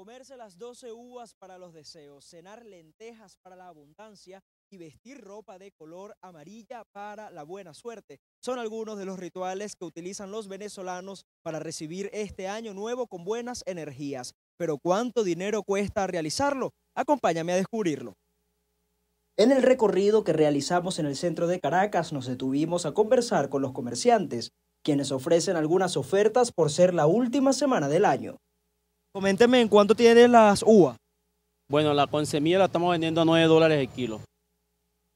Comerse las 12 uvas para los deseos, cenar lentejas para la abundancia y vestir ropa de color amarilla para la buena suerte. Son algunos de los rituales que utilizan los venezolanos para recibir este año nuevo con buenas energías. Pero ¿cuánto dinero cuesta realizarlo? Acompáñame a descubrirlo. En el recorrido que realizamos en el centro de Caracas nos detuvimos a conversar con los comerciantes, quienes ofrecen algunas ofertas por ser la última semana del año. Coménteme en cuánto tiene las uvas. Bueno, la con semilla la estamos vendiendo a 9 dólares el kilo.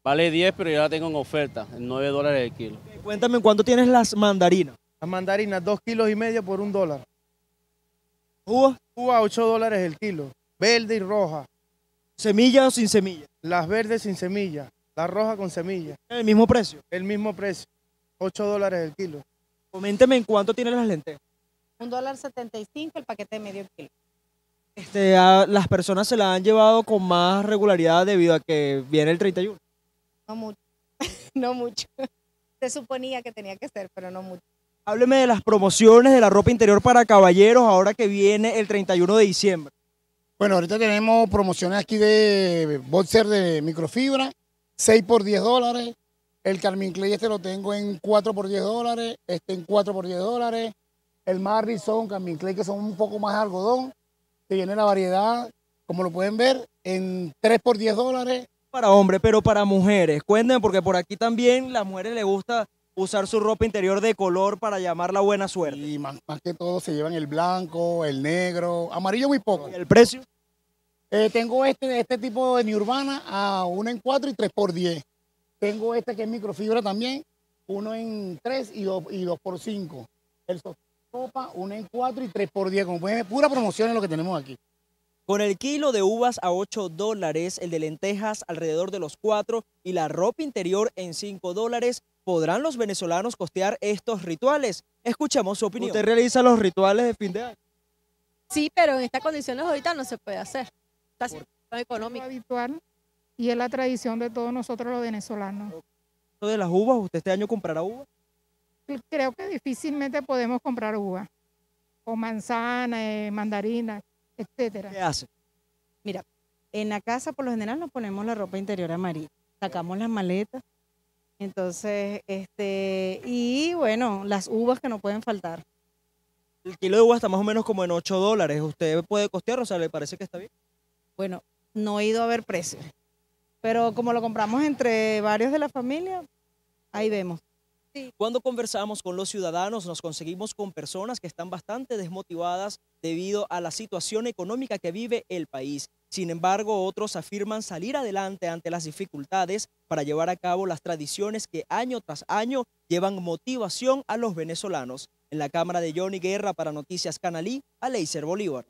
Vale 10, pero ya la tengo en oferta, en 9 dólares el kilo. Cuéntame en cuánto tienes las mandarinas. Las mandarinas, 2 kilos y medio por un dólar. Uvas, Uva, 8 dólares el kilo. Verde y roja. semilla o sin semilla. Las verdes sin semilla. La roja con semilla. El mismo precio. El mismo precio. 8 dólares el kilo. Coménteme en cuánto tienen las lentejas. Un dólar setenta y cinco el paquete de medio kilo. Este, a- las personas se la han llevado con más regularidad debido a que viene el 31. No mucho. no mucho. Se suponía que tenía que ser, pero no mucho. Hábleme de las promociones de la ropa interior para caballeros ahora que viene el 31 de diciembre. Bueno, ahorita tenemos promociones aquí de boxer de microfibra, 6 por 10 dólares. El Carmen Clay este lo tengo en 4 por 10 dólares, este en 4 por 10 dólares. El Marry son Carmen Clay que son un poco más algodón, que viene la variedad, como lo pueden ver, en 3 por 10 dólares. Para hombres, pero para mujeres. Cuéntenme porque por aquí también las mujeres les gusta usar su ropa interior de color para llamar la buena suerte. Y más, más que todo se llevan el blanco, el negro, amarillo muy poco. ¿Y el precio? Eh, tengo este de este tipo de New Urbana a uno en 4 y 3 por 10. Tengo este que es microfibra también, uno en 3 y 2 y dos por 5. El sopa, uno en 4 y 3 por 10. Como pueden ver, pura promoción es lo que tenemos aquí. Con el kilo de uvas a 8 dólares, el de lentejas alrededor de los 4 y la ropa interior en 5 dólares, ¿podrán los venezolanos costear estos rituales? Escuchemos su opinión. ¿Usted realiza los rituales de fin de año? Sí, pero en estas condiciones ahorita no se puede hacer. Está siendo económico. habitual y es la tradición de todos nosotros los venezolanos. Esto de las uvas, ¿usted este año comprará uvas? Creo que difícilmente podemos comprar uva o manzana, eh, mandarina, etcétera. ¿Qué hace? En la casa, por lo general, nos ponemos la ropa interior amarilla. Sacamos las maletas. Entonces, este, y bueno, las uvas que no pueden faltar. El kilo de uvas está más o menos como en 8 dólares. ¿Usted puede costear o sea, le parece que está bien? Bueno, no he ido a ver precios. Pero como lo compramos entre varios de la familia, ahí vemos. Cuando conversamos con los ciudadanos, nos conseguimos con personas que están bastante desmotivadas debido a la situación económica que vive el país. Sin embargo, otros afirman salir adelante ante las dificultades para llevar a cabo las tradiciones que año tras año llevan motivación a los venezolanos. En la cámara de Johnny Guerra para Noticias Canalí, Aleiser Bolívar.